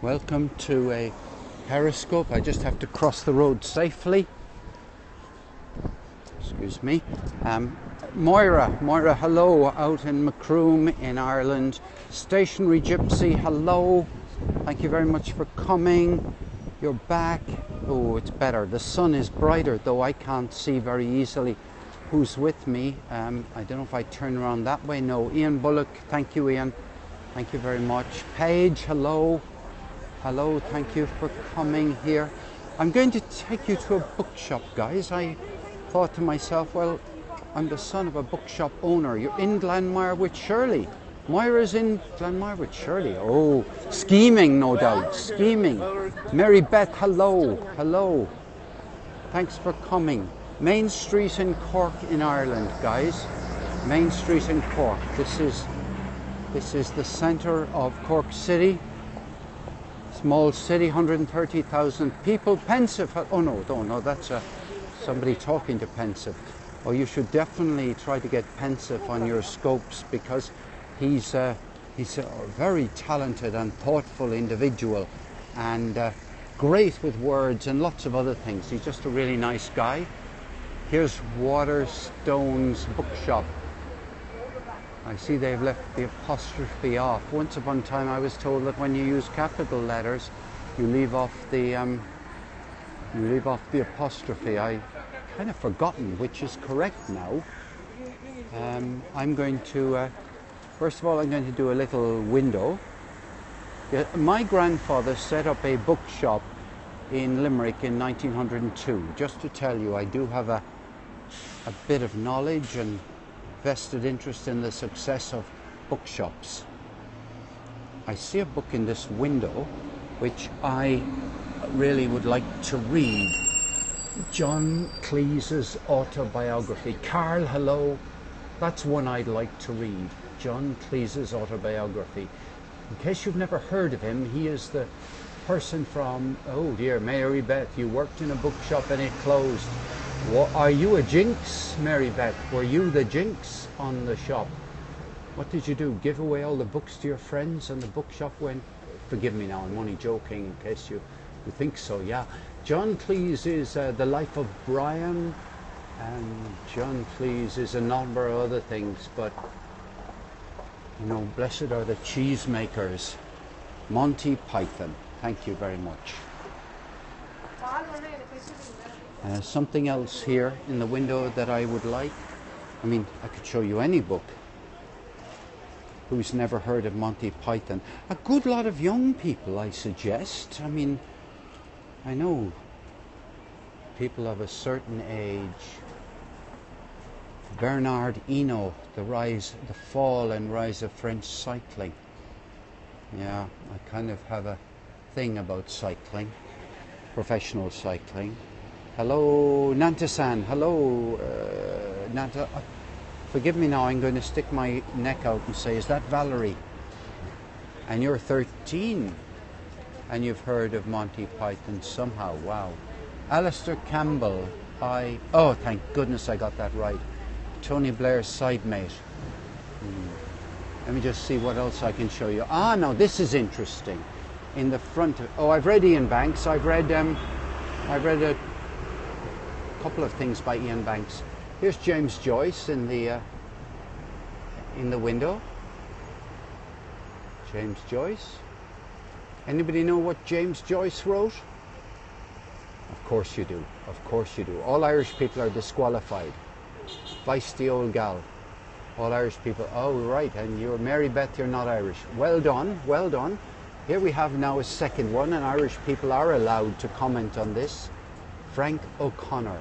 Welcome to a periscope. I just have to cross the road safely. Excuse me. Um, Moira, Moira, hello, out in Macroom in Ireland. Stationary Gypsy, hello. Thank you very much for coming. You're back. Oh, it's better. The sun is brighter, though I can't see very easily who's with me. Um, I don't know if I turn around that way. No, Ian Bullock. Thank you, Ian. Thank you very much. Paige, hello. Hello, thank you for coming here. I'm going to take you to a bookshop, guys. I thought to myself, well, I'm the son of a bookshop owner. You're in Glanmire with Shirley. Moira's in Glanmire with Shirley. Oh, scheming, no doubt. Scheming. Mary Beth, hello. Hello. Thanks for coming. Main Street in Cork in Ireland, guys. Main Street in Cork. This is this is the centre of Cork City. Small city, 130,000 people. Pensive. Oh no, no, no, that's a, somebody talking to Pensive. Oh, you should definitely try to get Pensive on your scopes because he's, uh, he's a very talented and thoughtful individual and uh, great with words and lots of other things. He's just a really nice guy. Here's Waterstone's bookshop. I see they've left the apostrophe off. Once upon a time I was told that when you use capital letters you leave off the um, you leave off the apostrophe. I kind of forgotten which is correct now. Um, I'm going to uh, first of all I'm going to do a little window. My grandfather set up a bookshop in Limerick in 1902. Just to tell you, I do have a a bit of knowledge and vested interest in the success of bookshops. I see a book in this window which I really would like to read. John Cleese's autobiography. Carl, hello. That's one I'd like to read. John Cleese's autobiography. In case you've never heard of him, he is the person from, oh dear, Mary Beth, you worked in a bookshop and it closed. What, are you a jinx, Mary Beth? Were you the jinx on the shop? What did you do? Give away all the books to your friends and the bookshop went? Forgive me now, I'm only joking in case you, you think so, yeah. John Cleese is uh, The Life of Brian, and John Cleese is a number of other things, but you know, blessed are the cheesemakers. Monty Python. Thank you very much. Uh, something else here in the window that I would like. I mean, I could show you any book. Who's never heard of Monty Python? A good lot of young people, I suggest. I mean, I know people of a certain age. Bernard Hinault, the rise, the fall and rise of French cycling. Yeah, I kind of have a thing about cycling, professional cycling. Hello, Nantasan. Hello, uh, Nanta. Uh, forgive me now, I'm going to stick my neck out and say, is that Valerie? And you're 13 and you've heard of Monty Python somehow. Wow. Alastair Campbell. I. Oh, thank goodness I got that right. Tony Blair's side mate. Hmm. Let me just see what else I can show you. Ah, no, this is interesting. In the front of. Oh, I've read Iain Banks. I've read. Um, I've read a couple of things by Iain Banks. Here's James Joyce in the uh, in the window. James Joyce. Anybody know what James Joyce wrote? Of course you do. Of course you do. All Irish people are disqualified. Vice the old gal. All Irish people. Oh, right. And you're Mary Beth, you're not Irish. Well done. Well done. Here we have now a second one, and Irish people are allowed to comment on this. Frank O'Connor.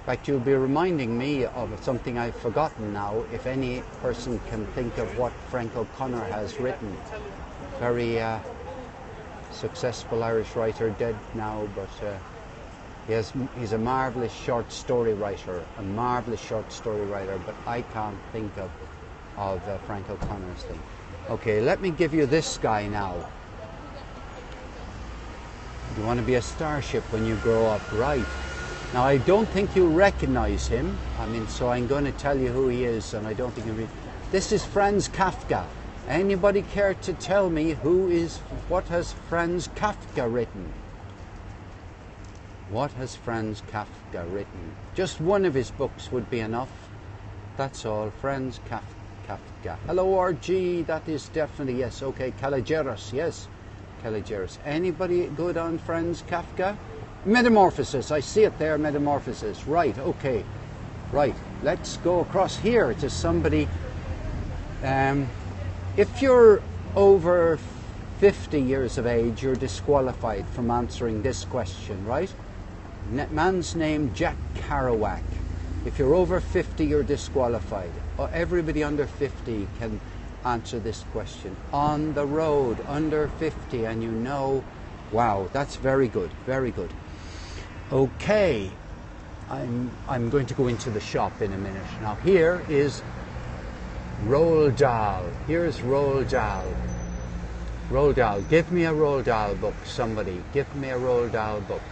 In fact, you'll be reminding me of something I've forgotten now. If any person can think of what Frank O'Connor has written, very uh, successful Irish writer, dead now, but uh, he has, he's a marvelous short story writer, a marvelous short story writer. But I can't think of of uh, Frank O'Connor's thing. Okay, let me give you this guy now. You want to be a starship when you grow up, right? Now, I don't think you recognize him. I mean, so I'm going to tell you who he is, and I don't think you. This is Franz Kafka. Anybody care to tell me who is what has Franz Kafka written? What has Franz Kafka written? Just one of his books would be enough. That's all. Franz Kaf- Kafka. Hello, RG. That is definitely yes. Okay, Caligeros. Yes, Caligeros. Anybody good on Franz Kafka? Metamorphosis. I see it there. Metamorphosis. Right. Okay. Right. Let's go across here to somebody. Um, if you're over 50 years of age, you're disqualified from answering this question, right? Man's name Jack Kerouac. If you're over 50, you're disqualified. Everybody under 50 can answer this question. On the road, under 50, and you know, wow, that's very good, very good. Okay, I'm, I'm going to go into the shop in a minute. Now, here is Roald Dahl. Here's Roald Dahl. Roald Dahl. Give me a Roald Dahl book, somebody. Give me a Roald Dahl book.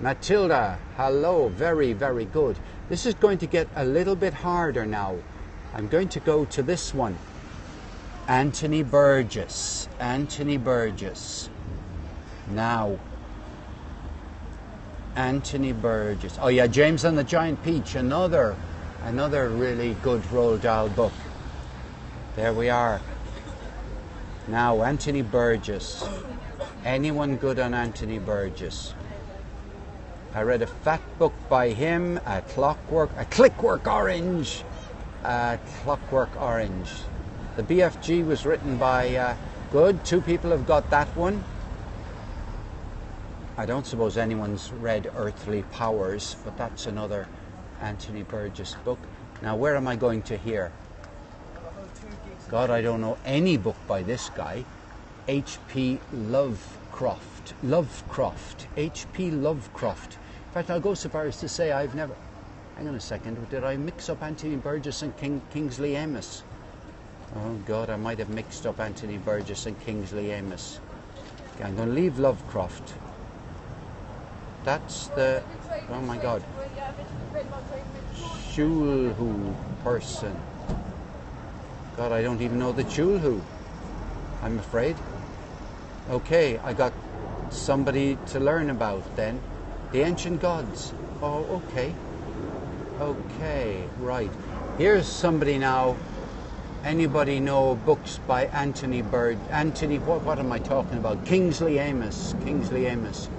Matilda, hello, very, very good. This is going to get a little bit harder now. I'm going to go to this one. Anthony Burgess. Anthony Burgess. Now, Anthony Burgess. Oh yeah, James and the Giant Peach, another Another really good Roald Dahl book. There we are. Now, Anthony Burgess. Anyone good on Anthony Burgess? I read a fat book by him, a clockwork, a clickwork orange, a clockwork orange. The BFG was written by, uh, good, two people have got that one. I don't suppose anyone's read Earthly Powers, but that's another Anthony Burgess book. Now, where am I going to here? God, I don't know any book by this guy. H.P. Lovecraft. Lovecraft. H.P. Lovecraft. In fact, I'll go so far as to say I've never. Hang on a second. Did I mix up Anthony Burgess and King, Kingsley Amis? Oh God, I might have mixed up Anthony Burgess and Kingsley Amis. Okay, I'm going to leave Lovecraft. That's the. Oh my God. Cthulhu person. God, I don't even know the Cthulhu. I'm afraid. Okay, I got somebody to learn about then. The ancient gods. Oh, okay. Okay, right. Here's somebody now. Anybody know books by Anthony Bird? Anthony, what, what am I talking about? Kingsley Amis. Kingsley Amis.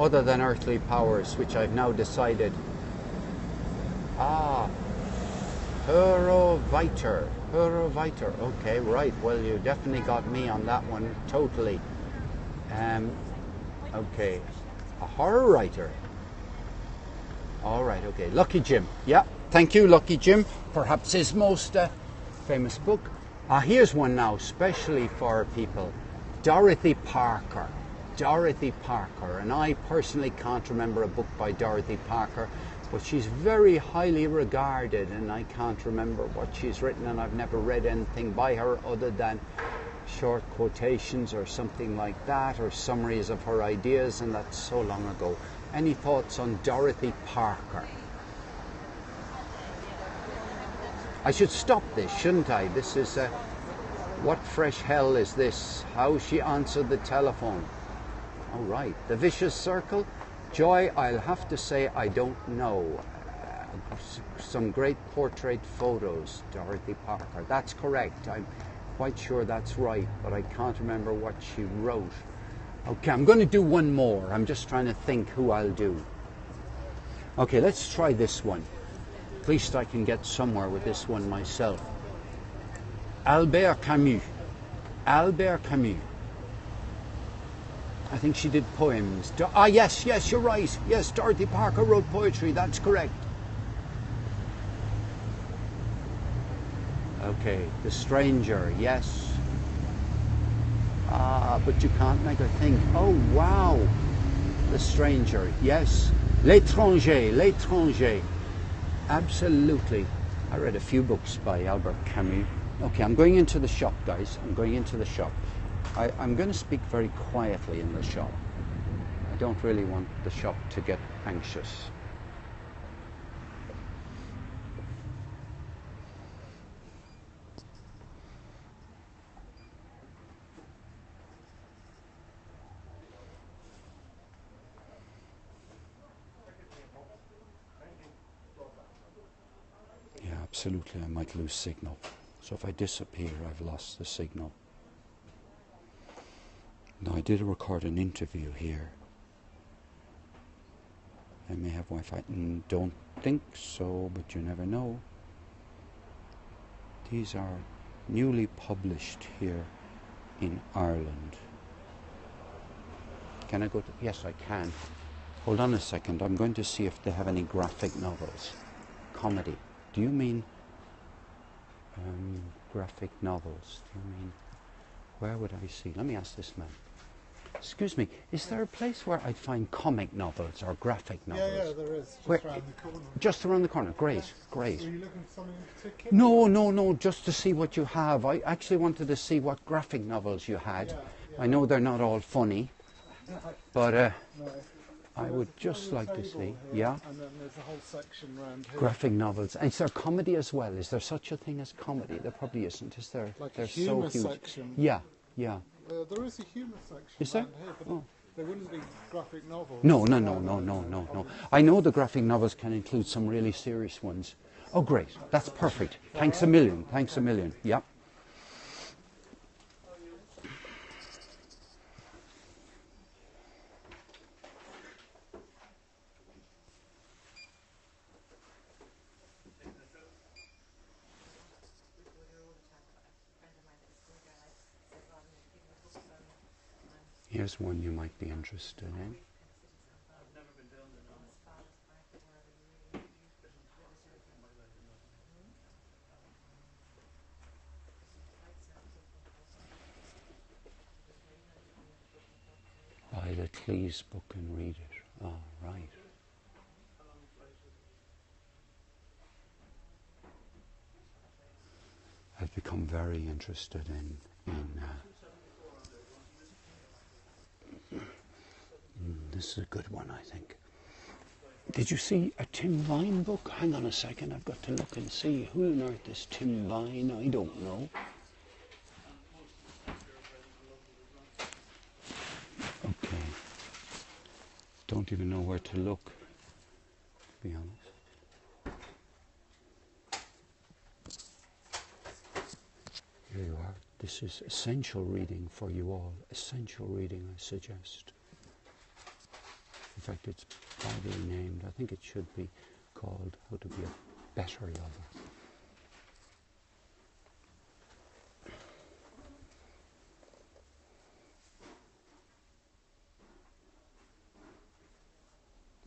Other than earthly powers, which I've now decided Ah, Viter. Viter. Okay, right. Well, you definitely got me on that one, totally. Um, okay, a horror writer. All right, okay. Lucky Jim. Yeah, thank you, Lucky Jim. Perhaps his most uh, famous book. Ah, here's one now, especially for people. Dorothy Parker. Dorothy Parker. And I personally can't remember a book by Dorothy Parker but she's very highly regarded and I can't remember what she's written and I've never read anything by her other than short quotations or something like that or summaries of her ideas and that's so long ago. Any thoughts on Dorothy Parker? I should stop this, shouldn't I? This is a, what fresh hell is this? How she answered the telephone. All right, the vicious circle. Joy, I'll have to say I don't know. Uh, some great portrait photos, Dorothy Parker. That's correct. I'm quite sure that's right, but I can't remember what she wrote. Okay, I'm going to do one more. I'm just trying to think who I'll do. Okay, let's try this one. At least I can get somewhere with this one myself. Albert Camus. Albert Camus. I think she did poems. Ah, yes, yes, you're right. Yes, Dorothy Parker wrote poetry. That's correct. Okay, The Stranger, yes. Ah, but you can't make her think. Oh, wow. The Stranger, yes. L'étranger, l'étranger. Absolutely. I read a few books by Albert Camus. Okay, I'm going into the shop, guys. I'm going into the shop. I, I'm going to speak very quietly in the shop. I don't really want the shop to get anxious. Absolutely I might lose signal. So if I disappear, I've lost the signal. Now, I did record an interview here. I may have Wi Fi. Mm, don't think so, but you never know. These are newly published here in Ireland. Can I go to? Yes, I can. Hold on a second. I'm going to see if they have any graphic novels. Comedy. Do you mean um, graphic novels? Do you mean where would I see? Let me ask this man. Excuse me, is there a place where I'd find comic novels or graphic novels? Yeah, yeah, there is. Just Where- around the corner. Just around the corner. Great, great. Were you looking for something in particular? No, no, no, just to see what you have. I actually wanted to see what graphic novels you had. Yeah, yeah. I know they're not all funny, but uh, No. I would just like to see. Yeah, And then there's a whole section around here. graphic novels. And is there comedy as well? Is there such a thing as comedy? There probably isn't, is there? Like They're a humour so huge. section. Yeah, yeah. Uh, there is a humour section Is there? here, but Oh. there wouldn't be graphic novels. No, no, no, no, no, no, no. I know the graphic novels can include some really serious ones. Oh, great. That's perfect. Thanks a million. Thanks a million. Yep. Here's one you might be interested in. Buy the Cleese book and read it. Oh, right. I've become very interested in in. Uh, Mm, this is a good one, I think. Did you see a Tim Vine book? Hang on a second, I've got to look and see. Who on earth is Tim Vine? I don't know. Okay. Don't even know where to look, to be honest. Here you are. This is essential reading for you all. Essential reading, I suggest. In fact, it's badly named. I think it should be called How to Be a Better Lover.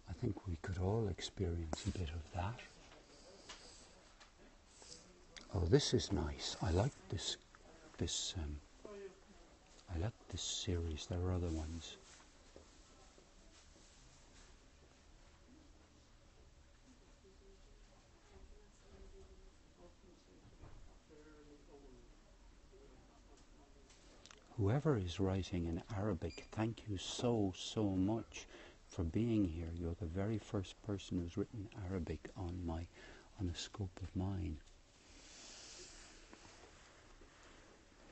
I think we could all experience a bit of that. Oh, this is nice. I like this. This. Um, I like this series. There are other ones. Whoever is writing in Arabic, thank you so, so much for being here. You're the very first person who's written Arabic on my on a scope of mine.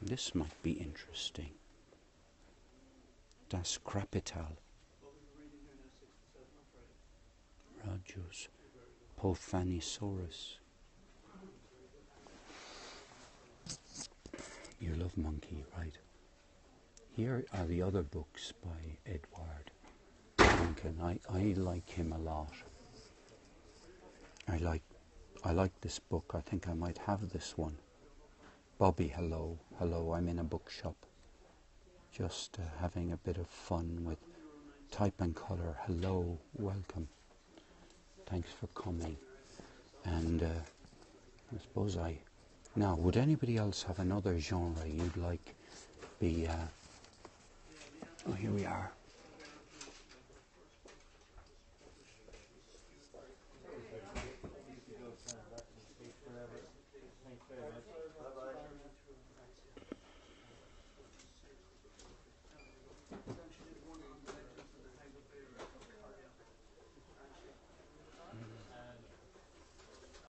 This might be interesting. Das Kapital. Rajus Pophanisaurus. You love monkey, right? Here are the other books by Edward Duncan. I, I like him a lot. I like I like this book. I think I might have this one. Bobby, hello, hello. I'm in a bookshop, just uh, having a bit of fun with type and color. Hello, welcome. Thanks for coming. And uh, I suppose I now. Would anybody else have another genre you'd like? Be uh, oh, here we are.